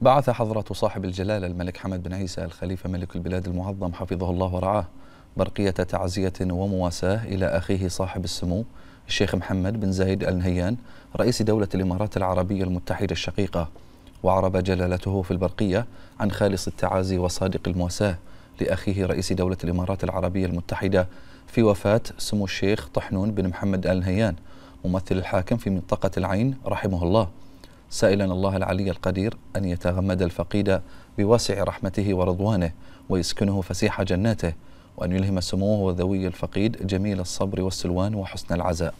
بعث حضرة صاحب الجلالة الملك حمد بن عيسى الخليفة ملك البلاد المعظم حفظه الله ورعاه برقية تعزية ومواساة إلى أخيه صاحب السمو الشيخ محمد بن زايد آل نهيان رئيس دولة الإمارات العربية المتحدة الشقيقة. وعرب جلالته في البرقية عن خالص التعازي وصادق المواساة لأخيه رئيس دولة الإمارات العربية المتحدة في وفاة سمو الشيخ طحنون بن محمد آل نهيان ممثل الحاكم في منطقة العين رحمه الله. سائلا الله العلي القدير أن يتغمد الفقيد بواسع رحمته ورضوانه ويسكنه فسيح جناته وأن يلهم سموه وذوي الفقيد جميل الصبر والسلوان وحسن العزاء.